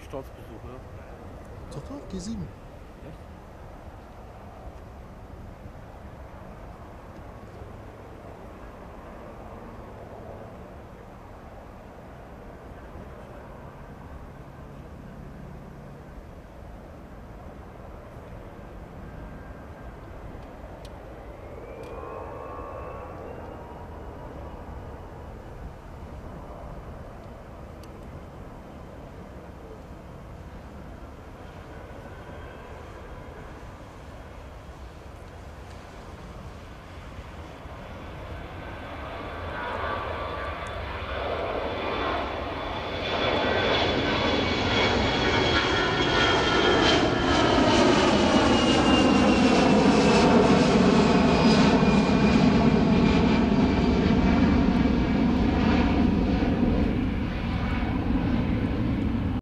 Staatsbesuch, ne? Doch, doch, G7.